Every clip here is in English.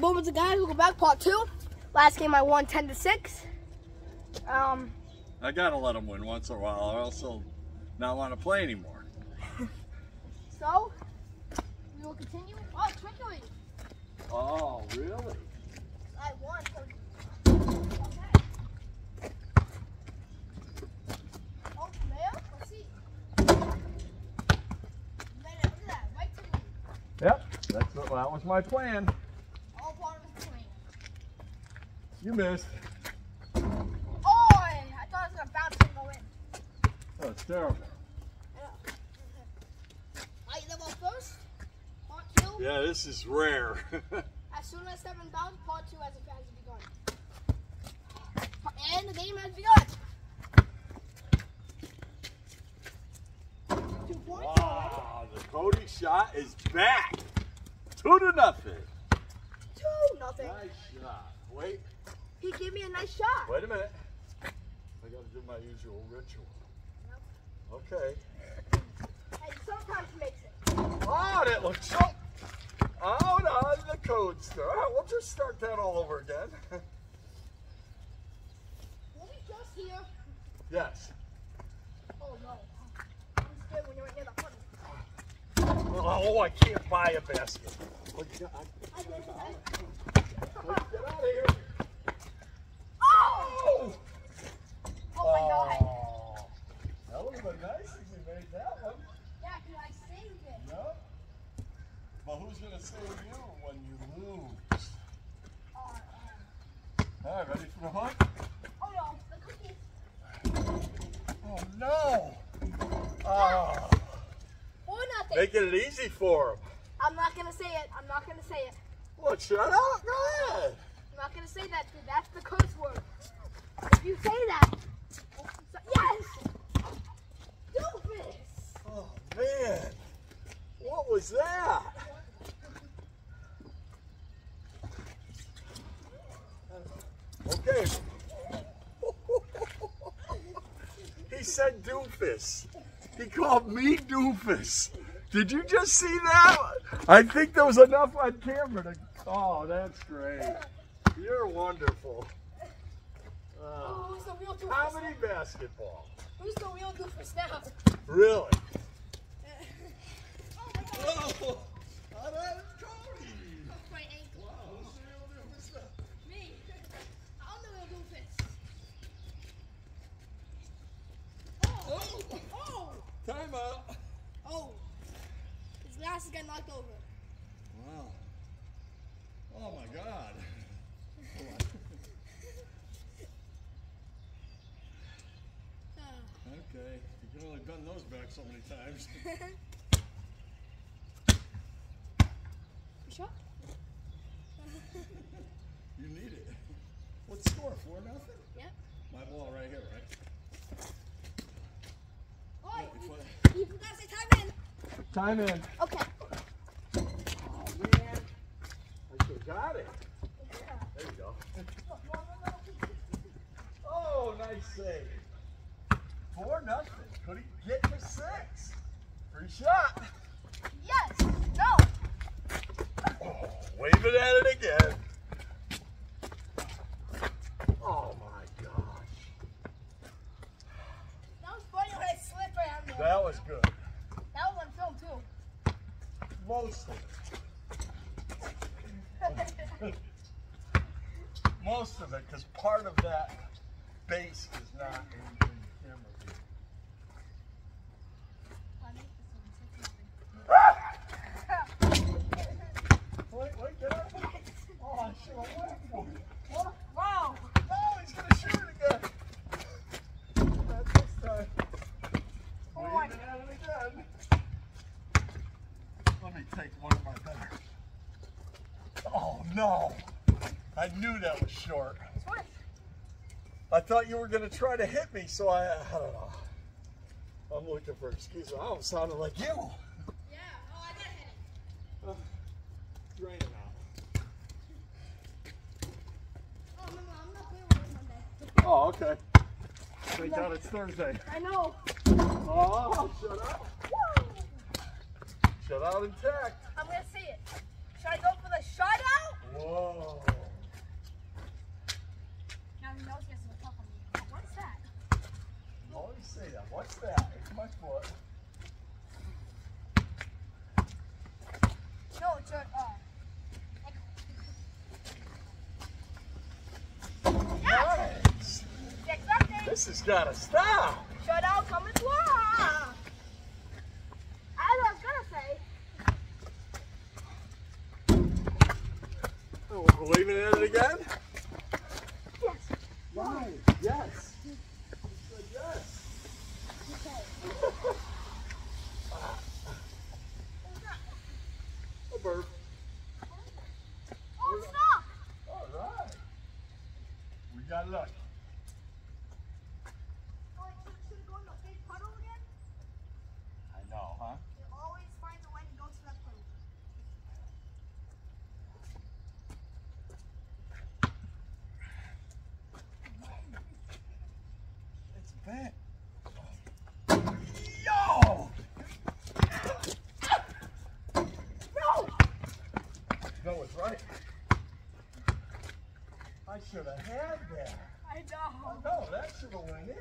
Moments of guys, welcome back, part two. Last game I won 10 to 6. Um, I gotta let them win once in a while, or else they'll not want to play anymore. so, we will continue. Oh, trickling. Oh, really? I won. So, okay. Oh, Mayo? Let's see. Man, look at that. Right. Yep, that's what, that was my plan. All part of his plan. You missed. Oh, I I thought it was going to bounce and go in. Oh, it's terrible. I eat them all first. Part two. Yeah, this is rare. As soon as step in bounds, part two has, has begun. And the game has begun. Two points. wow, the Cody shot is back. Two to nothing. Two nothing. Nice shot. Wait, He gave me a nice shot. wait a minute. I gotta do my usual ritual. Okay. Hey, sometimes he makes it. Oh, that looks so out on the code store. All right, we'll just start that all over again. Were we just here? yes. Oh no. I'm scared when you're right near the honey. Oh, I can't buy a basket. Who's going to save you when you lose? All right, ready for the hunt? oh no. Oh, no. Oh, nothing. making it easy for him. I'm not gonna say it. I'm not gonna say it. Shut up. Go ahead. I'm not gonna say that. Dude. That's the curse word. If you say that, yes. Doofus. Oh, man. What was that? Okay. he said doofus. He called me doofus. Did you just see that? I think there was enough on camera to. Oh, that's great. You're wonderful. Uh, Oh, who's the real how many basketball? Who's the real doofus now? Really? Oh my god. Oh, oh, that is Cody. My ankle. Wow, who's the real doofus now? Me. I'm the real doofus. Oh. Oh. Time out. Oh. His glasses got knocked over. Wow. Oh my God. Ah. Okay, you can only back so many times. You sure? You need it. What score? Four nothing. Yep. My ball right here, right? Oh, What- you forgot to say time in. Time in. Okay. Oh man, I still got it. There you go. Oh, nice save. Four nothing. Could he get to six? Free shot. Yes. No. Oh, wave it at it again. Oh my gosh. That was funny when I slipped right on there. That was good. That was on film too. Most of it. Most of it, because part of that base is not in Oh, no. I knew that was short. I thought you were going to try to hit me, so I, I don't know. I'm looking for excuses. I almost sounded like you. Yeah. Oh, I got hit. Uh, drain it out. Oh, no, no, I'm not playing with him Monday. Oh, okay. Thank God it's Thursday. I know. Oh, shut up. Shut out intact. I'm gonna see it. Should I go for the shutout? Whoa. Gotta stop. Shut out, coming to I was gonna say, Oh, we're waving at it again? yes. Right. Yes. Yes. Okay. A burp. Oh, stop. All right. We got lucky. Oh, it should, should go in the big puddle again. I know, huh? It always finds a way to go to that puddle. It's bent. Yo! No! No, it's right. I should have had that. I know. No, that should have went in.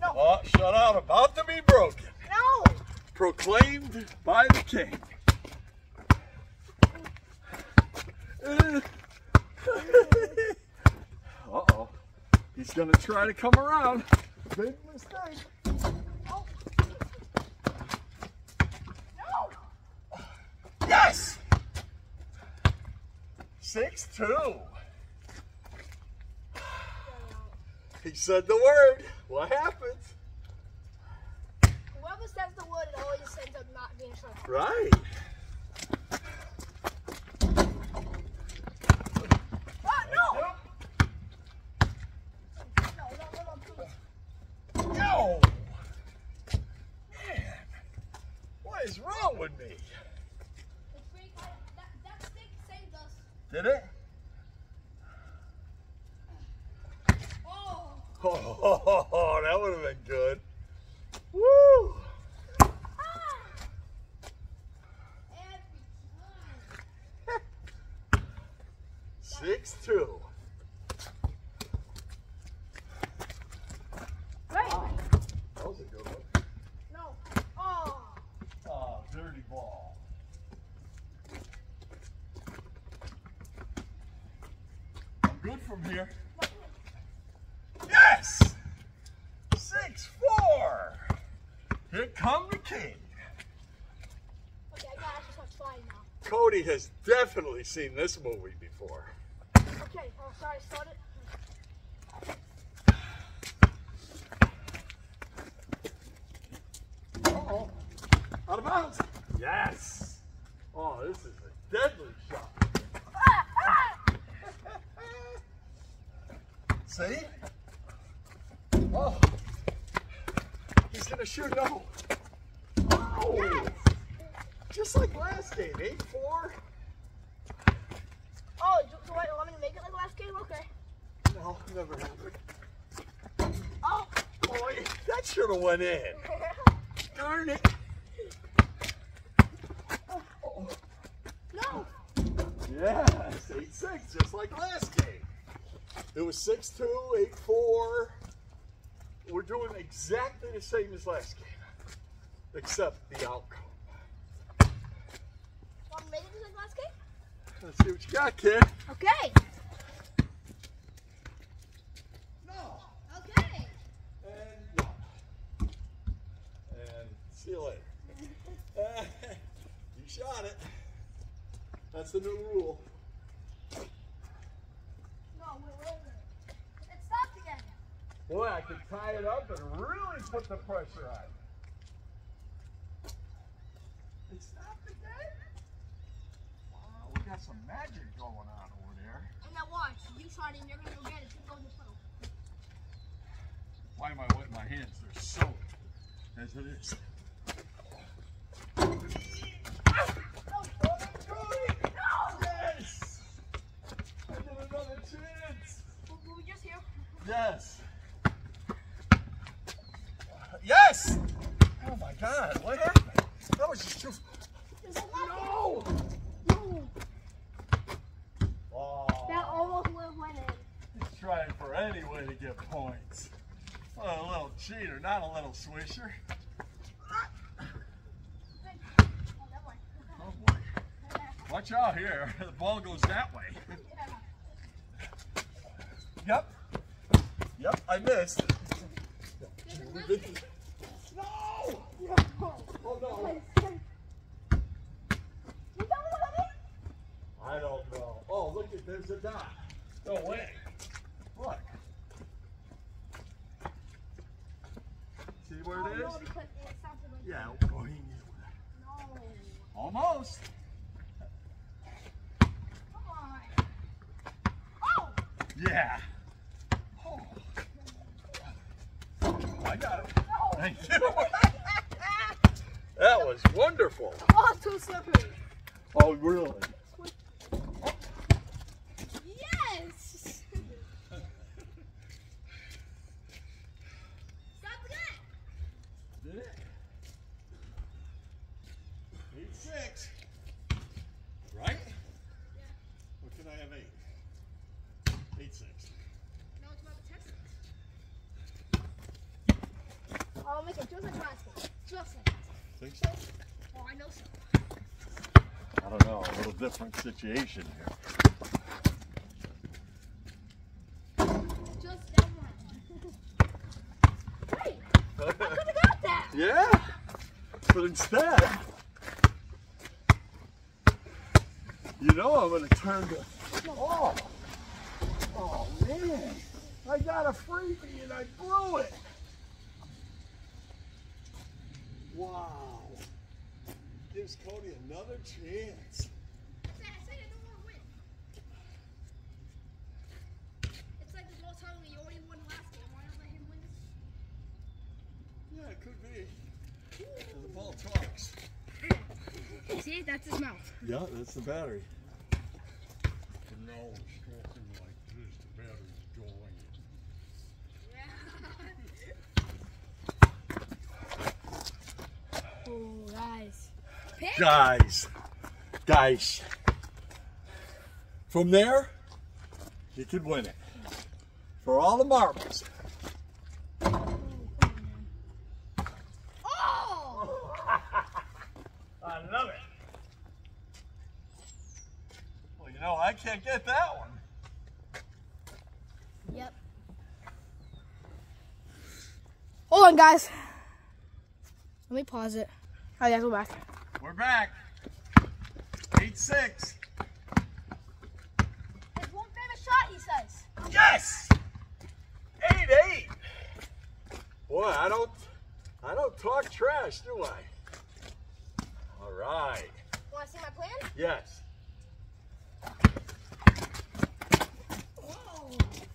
No. Oh, shut out, about to be broken. No! Proclaimed by the king. Uh-oh. He's gonna try to come around. Big mistake. Oh. No! Yes! Six two. He said the word. What happens? Whoever says the word, it always ends up not being true. Right. Oh, no! No, no, no, no, please. Yo! Man, what is wrong with me? It's pretty kind of, that, that stick saved us. Did it? Oh! Oh, that would have been good. Woo! Ah! Every time. Six two. Right. That was a good one. No. Oh. Oh, dirty ball. I'm good from here. Yes! Six four. Here come the king. Okay, I gotta actually start flying now. Cody has definitely seen this movie before. Okay. Oh, sorry. Start it. Uh-oh. Out of bounds. Yes. Oh, this is a deadly shot. Ah! Ah! See? Oh. He's gonna shoot no. Oh. Yes. Just like last game, eh? 8-4. Oh, do, do I want me to make it like last game? Okay. No, never happened. Oh. Boy, that should have went in. Darn it. no. Yes, 8-6, just like last game. It was 6-2, 8-4. We're doing exactly the same as last game, except the outcome. Want me to make it just like last game? Let's see what you got, kid. Okay. No. Okay. And no. And see you later. you shot it. That's the new rule. No, wait, wait, wait. It stopped again. Boy, I could tie it up and really put the pressure on. It stopped again? Wow, we got some magic going on over there. And now watch. You shot it and you're gonna go get it. Just go in the puddle. Why am I wetting my hands? They're soaked as it is. Yes! I get another chance. Were we just here? Yes. Yes! Oh my God, what happened? That was just too. No! No. Oh, That almost would have went in. he's trying for any way to get points. What a little cheater, not a little swisher. Oh boy. Watch out here. The ball goes that way. Yep. Yep, I missed. No! Oh no! I don't know. Oh, look at there's a dot. No way. Look. See where it is? Yeah. Oh, he knew that. Almost. Yeah. Oh. I got it. Thank you. that was wonderful. Oh, too slippery. Oh, really? Yes. Stop again. Did it? Eight six. Right? Yeah. What can I have eight? Eight six. No, it's about the test. I'll make it just like basket. Just like. Think so? Oh, I know so. I don't know. A little different situation here. Just that one. hey, I could have got that. yeah. But instead, you know I'm going to turn to. Oh. Oh, man. I got a freebie and I blew it. Wow. Gives Cody another chance. I said I don't want to win. It's like the most time we already won last game. Why not let him win this? Yeah, it could be. The ball talks. See, that's his mouth. Yeah, that's the battery. No, stroking like this, the battery's going. Oh, guys. Pick. Guys, guys. From there, you could win it. For all the marbles. Oh! I love it. Well, you know, I can't get that one. Yep. Hold on, guys. Let me pause it. Oh, yeah, go back. We're back. 8 6. It's one famous shot, he says. Yes! 8 8. Boy, I don't I don't talk trash, do I? All right. Want to see my plan? Yes. Oh.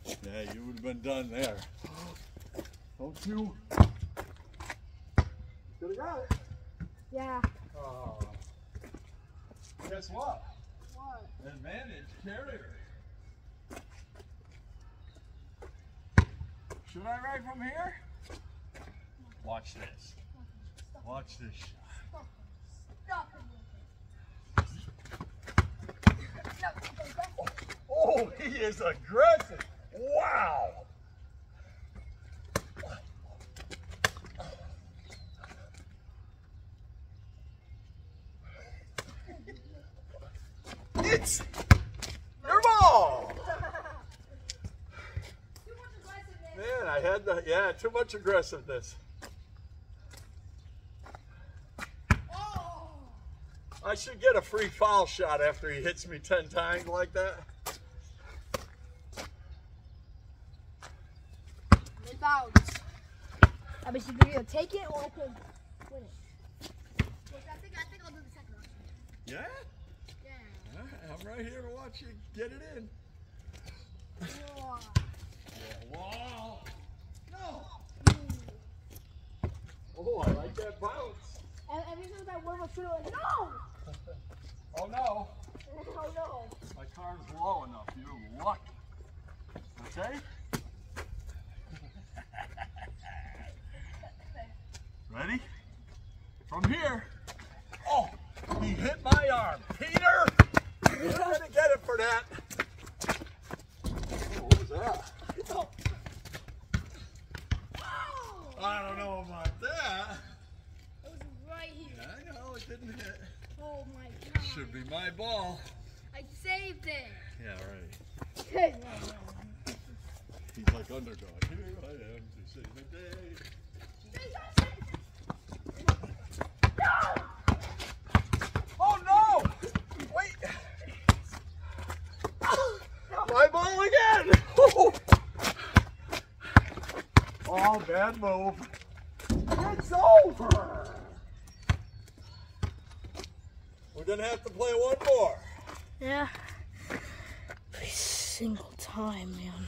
Yeah, you would have been done there. Don't you? Could have got it. Yeah. Oh. Guess what? What? Advantage carrier. Should I ride from here? Watch this. Watch this shot. Stop it. Oh, he is aggressive. Wow. It's your ball. Man, I had the, yeah, too much aggressiveness. Oh. I should get a free foul shot after he hits me 10 times like that. It bounce. I bet you can either take it or I could win it. I think, I think I'll do the second one. Yeah? Yeah. I'm right here to watch you get it in. Whoa. Wow. No. Oh, I like that bounce. And every time that one was shooting, like, no! Oh no, Oh no. my car's low enough. You're lucky. Okay? Ready? From here. Oh, he hit my arm. Peter! You're gonna get it for that. Oh, what was that? Oh. I don't know about that. It was right here. I know it didn't hit. Oh my god. Should be my ball. I saved it. Yeah, right. He's like underdog. Here I am to save the day. Oh no! Wait! My ball again! Oh, bad move. It's over! We're gonna have to play one more. Yeah. Every single time, man.